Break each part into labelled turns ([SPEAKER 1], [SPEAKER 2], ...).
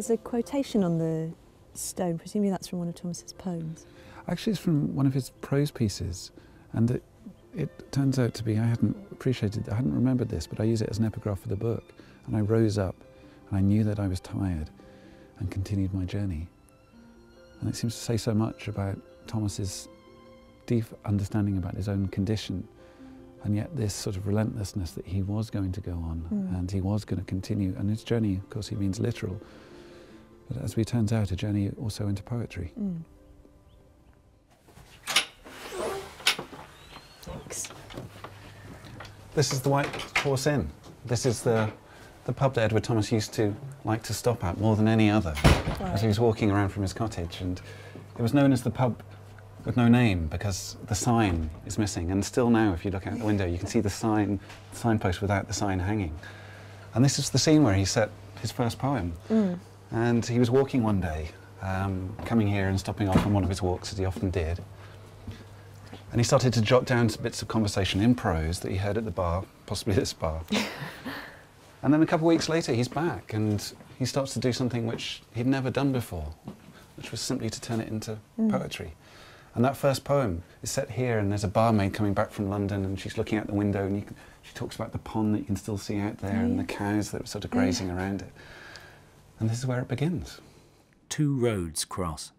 [SPEAKER 1] There's a quotation on the stone, presumably that's from one of Thomas's poems.
[SPEAKER 2] Actually, it's from one of his prose pieces, and it, it turns out to be, I hadn't appreciated, I hadn't remembered this, but I use it as an epigraph for the book. And I rose up, and I knew that I was tired, and continued my journey. And it seems to say so much about Thomas's deep understanding about his own condition, and yet this sort of relentlessness that he was going to go on,
[SPEAKER 1] Mm.
[SPEAKER 2] and he was going to continue. And his journey, of course, he means literal, but as it turns out, a journey also into poetry.
[SPEAKER 1] Mm. Thanks.
[SPEAKER 2] This is the White Horse Inn. This is the, the pub that Edward Thomas used to like to stop at more than any other as he was walking around from his cottage. And it was known as the pub with no name because the sign is missing. And still now, if you look out the window, you can see the sign, signpost without the sign hanging. And this is the scene where he set his first poem.
[SPEAKER 1] Mm.
[SPEAKER 2] And he was walking one day, um, coming here and stopping off on one of his walks, as he often did. And he started to jot down some bits of conversation in prose that he heard at the bar, possibly this bar. and then a couple of weeks later, he's back and he starts to do something which he'd never done before, which was simply to turn it into
[SPEAKER 1] Mm.
[SPEAKER 2] poetry. And that first poem is set here, and there's a barmaid coming back from London, and she's looking out the window, and you can, she talks about the pond that you can still see out there,
[SPEAKER 1] Oh,
[SPEAKER 2] and the cows that were sort of grazing around it. And this is where it begins.
[SPEAKER 3] Two roads cross,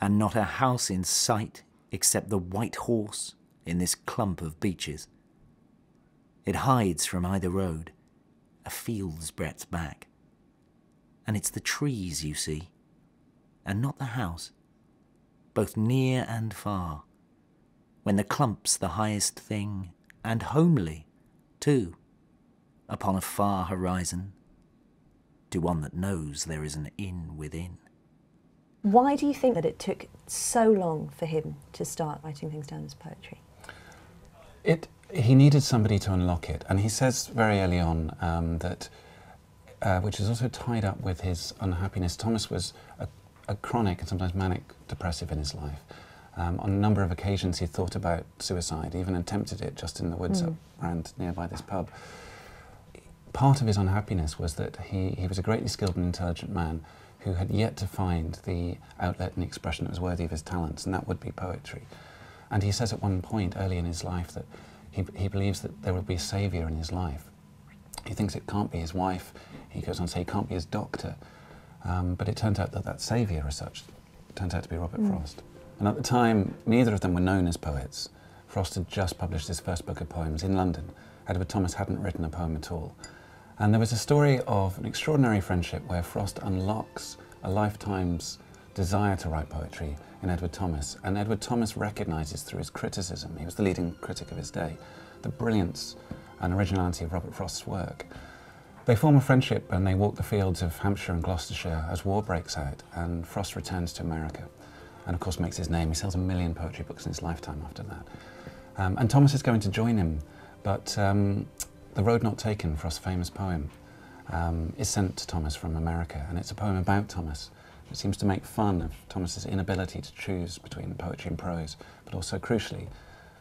[SPEAKER 3] and not a house in sight except the white horse in this clump of beeches. It hides from either road, a field's breadth back. And it's the trees you see, and not the house, both near and far, when the clump's the highest thing, and homely, too, upon a far horizon, to one that knows there is an inn within.
[SPEAKER 1] Why do you think that it took so long for him to start writing things down as poetry?
[SPEAKER 2] It, he needed somebody to unlock it, and he says very early on um, that, uh, which is also tied up with his unhappiness. Thomas was a, a chronic and sometimes manic depressive in his life. Um, on a number of occasions, he thought about suicide, even attempted it just in the woods
[SPEAKER 1] Mm.
[SPEAKER 2] up around nearby this pub. Part of his unhappiness was that he, he was a greatly skilled and intelligent man who had yet to find the outlet and expression that was worthy of his talents, and that would be poetry. And he says at one point early in his life that he, he believes that there will be a saviour in his life. He thinks it can't be his wife. He goes on to say it can't be his doctor. Um, but it turns out that that saviour, as such, turns out to be Robert
[SPEAKER 1] Mm.
[SPEAKER 2] Frost. And at the time, neither of them were known as poets. Frost had just published his first book of poems in London. Edward Thomas hadn't written a poem at all. And there was a story of an extraordinary friendship where Frost unlocks a lifetime's desire to write poetry in Edward Thomas. And Edward Thomas recognises through his criticism, he was the leading critic of his day, the brilliance and originality of Robert Frost's work. They form a friendship and they walk the fields of Hampshire and Gloucestershire as war breaks out and Frost returns to America and of course makes his name. He sells a million poetry books in his lifetime after that. Um, and Thomas is going to join him, but um, The Road Not Taken, Frost's famous poem, um, is sent to Thomas from America and it's a poem about Thomas. It seems to make fun of Thomas's inability to choose between poetry and prose, but also crucially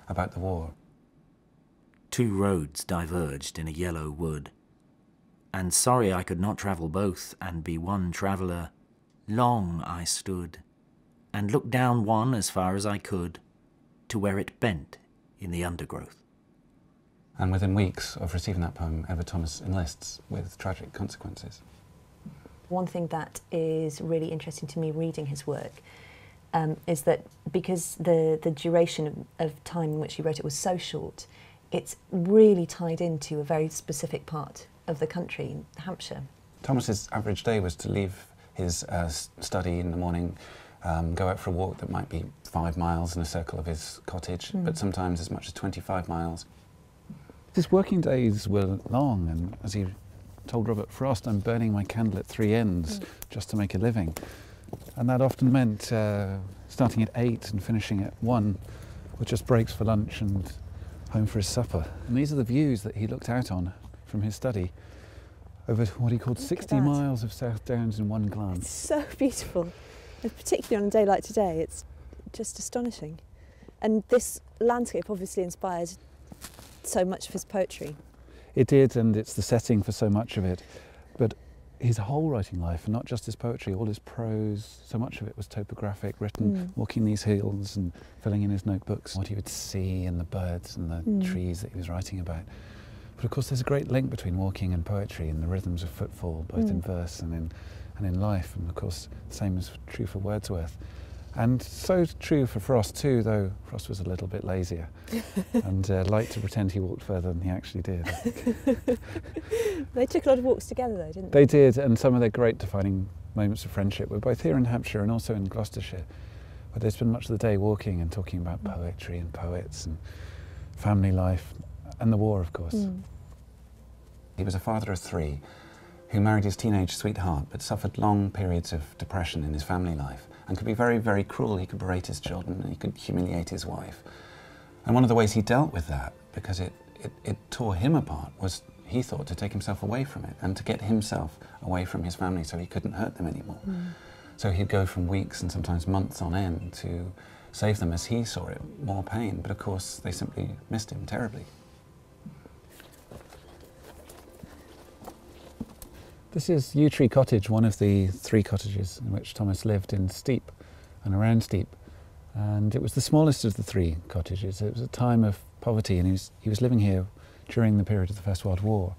[SPEAKER 2] about the war.
[SPEAKER 3] Two roads diverged in a yellow wood, and sorry I could not travel both and be one traveller, long I stood, and looked down one as far as I could, to where it bent in the undergrowth.
[SPEAKER 2] And within weeks of receiving that poem, Edward Thomas enlists with tragic consequences.
[SPEAKER 1] One thing that is really interesting to me reading his work um, is that because the, the duration of, of time in which he wrote it was so short, it's really tied into a very specific part of the country, Hampshire.
[SPEAKER 2] Thomas's average day was to leave his uh, study in the morning, um, go out for a walk that might be five miles in a circle of his cottage,
[SPEAKER 1] Mm.
[SPEAKER 2] but sometimes as much as 25 miles. His working days were long, and as he told Robert Frost, I'm burning my candle at three ends
[SPEAKER 1] Mm.
[SPEAKER 2] just to make a living. And that often meant uh, starting at eight and finishing at one, with just breaks for lunch and home for his supper. And these are the views that he looked out on from his study over what he called
[SPEAKER 1] Look
[SPEAKER 2] 60 miles of South Downs in one glance.
[SPEAKER 1] It's so beautiful, and particularly on a day like today, it's just astonishing. And this landscape obviously inspired so much of his poetry.
[SPEAKER 2] It did, and it's the setting for so much of it. But his whole writing life, and not just his poetry, all his prose, so much of it was topographic, written
[SPEAKER 1] Mm.
[SPEAKER 2] walking these hills and filling in his notebooks, what he would see and the birds and the
[SPEAKER 1] Mm.
[SPEAKER 2] trees that he was writing about. But of course, there's a great link between walking and poetry and the rhythms of footfall, both in
[SPEAKER 1] Mm.
[SPEAKER 2] verse and in, and in life. And of course, the same is true for Wordsworth. And so true for Frost too, though Frost was a little bit lazier and uh, liked to pretend he walked further than he actually did.
[SPEAKER 1] They took a lot of walks together, though, didn't
[SPEAKER 2] They They did, and some of their great defining moments of friendship were both here in Hampshire and also in Gloucestershire. where they spent much of the day walking and talking about
[SPEAKER 1] Mm.
[SPEAKER 2] poetry and poets and family life and the war, of course.
[SPEAKER 1] Mm.
[SPEAKER 2] He was a father of three who married his teenage sweetheart but suffered long periods of depression in his family life and could be very, very cruel. He could berate his children he could humiliate his wife. And one of the ways he dealt with that, because it, it, it tore him apart, was he thought to take himself away from it and to get himself away from his family so he couldn't hurt them anymore.
[SPEAKER 1] Mm.
[SPEAKER 2] So he'd go from weeks and sometimes months on end to save them as he saw it, more pain. But of course, they simply missed him terribly. This is Yew Tree Cottage, one of the three cottages in which Thomas lived in Steep and around Steep. And it was the smallest of the three cottages. It was a time of poverty, and he was, he was living here during the period of the First World War.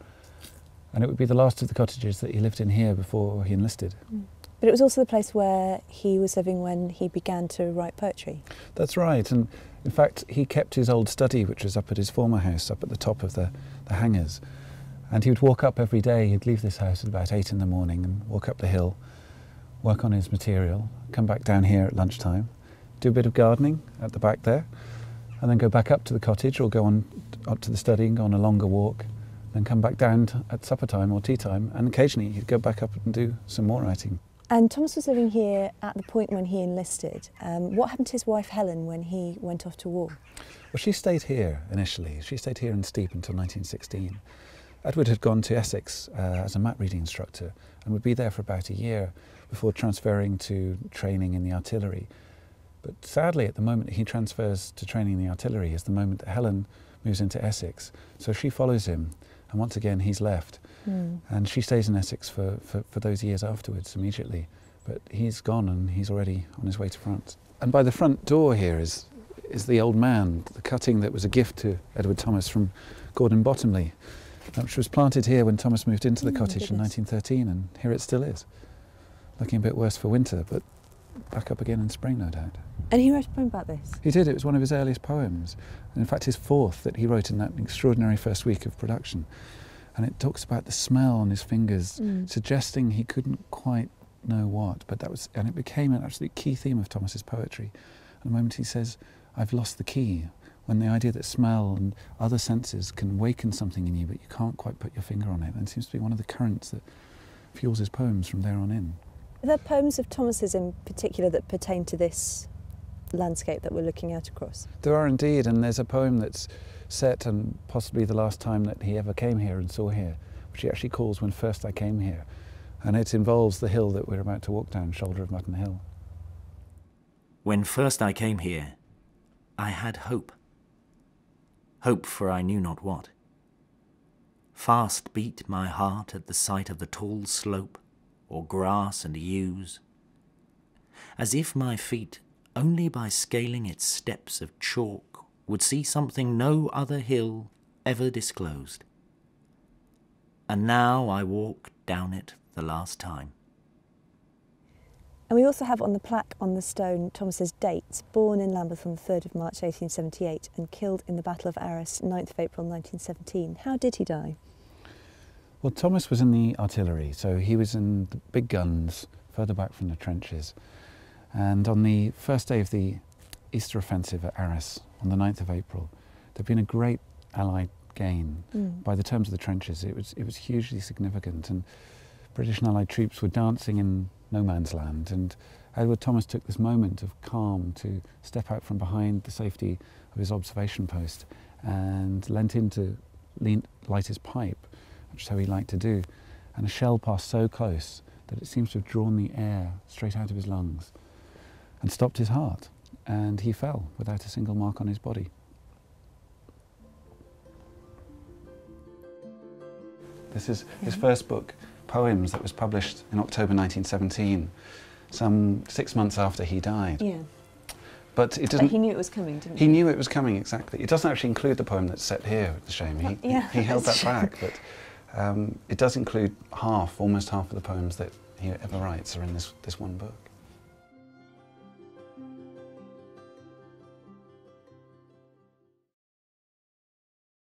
[SPEAKER 2] And it would be the last of the cottages that he lived in here before he enlisted. Mm.
[SPEAKER 1] But it was also the place where he was living when he began to write poetry.
[SPEAKER 2] That's right, and in fact, he kept his old study, which was up at his former house, up at the top of the, the hangers. And he would walk up every day, he'd leave this house at about eight in the morning and walk up the hill, work on his material, come back down here at lunchtime, do a bit of gardening at the back there, and then go back up to the cottage or go on up to the study and go on a longer walk, then come back down at supper time or tea time, and occasionally he'd go back up and do some more writing.
[SPEAKER 1] And Thomas was living here at the point when he enlisted. Um, what happened to his wife Helen when he went off to war?
[SPEAKER 2] Well, she stayed here initially. She stayed here in Steep until 1916. Edward had gone to Essex uh, as a map reading instructor and would be there for about a year before transferring to training in the artillery. But sadly, at the moment he transfers to training in the artillery is the moment that Helen moves into Essex. So she follows him, and once again he's left.
[SPEAKER 1] Hmm.
[SPEAKER 2] And she stays in Essex for, for, for those years afterwards, immediately. But he's gone and he's already on his way to France. And by the front door here is, is the old man, the cutting that was a gift to Edward Thomas from Gordon Bottomley, which was planted here when Thomas moved into the
[SPEAKER 1] Oh,
[SPEAKER 2] cottage in 1913, and here it still is. Looking a bit worse for winter, but back up again in spring, no doubt.
[SPEAKER 1] And he wrote a poem about this.
[SPEAKER 2] He did, it was one of his earliest poems. And in fact, his fourth that he wrote in that extraordinary first week of production. And it talks about the smell on his fingers,
[SPEAKER 1] Mm.
[SPEAKER 2] suggesting he couldn't quite know what. But that was, and it became an absolute key theme of Thomas's poetry. And the moment he says, I've lost the key, when the idea that smell and other senses can waken something in you, but you can't quite put your finger on it. And it seems to be one of the currents that fuels his poems from there on in.
[SPEAKER 1] Are there poems of Thomas's in particular that pertain to this landscape that we're looking out across?
[SPEAKER 2] There are indeed, and there's a poem that's set and possibly the last time that he ever came here and saw here, which he actually calls When First I Came Here. And it involves the hill that we're about to walk down, Shoulder of Mutton Hill.
[SPEAKER 3] When first I came here, I had hope. Hope for I knew not what. Fast beat my heart at the sight of the tall slope, or grass and yews, as if my feet, only by scaling its steps of chalk, would see something no other hill ever disclosed. And now I walk down it the last time.
[SPEAKER 1] And we also have on the plaque on the stone Thomas's dates, born in Lambeth on the 3rd of March 1878 and killed in the Battle of Arras 9th of April 1917. How did he die?
[SPEAKER 2] Well, Thomas was in the artillery, so he was in the big guns further back from the trenches. And on the first day of the Easter offensive at Arras, on the 9th of April, there'd been a great Allied gain.
[SPEAKER 1] Mm.
[SPEAKER 2] By the terms of the trenches, it was, it was hugely significant. And British and Allied troops were dancing in no man's land. And Edward Thomas took this moment of calm to step out from behind the safety of his observation post and leant in to lean, light his pipe, which is how he liked to do. And a shell passed so close that it seems to have drawn the air straight out of his lungs and stopped his heart. And he fell without a single mark on his body. This is his first book, poems that was published in October 1917, some six months after he died.
[SPEAKER 1] Yeah.
[SPEAKER 2] But it doesn't.
[SPEAKER 1] he knew it was coming, didn't
[SPEAKER 2] He
[SPEAKER 1] he?
[SPEAKER 2] knew it was coming exactly. It doesn't actually include the poem that's set here. It's a shame. He,
[SPEAKER 1] Yeah,
[SPEAKER 2] he held that
[SPEAKER 1] true.
[SPEAKER 2] back, but um, it does include half, almost half of the poems that he ever writes are in this, this one book.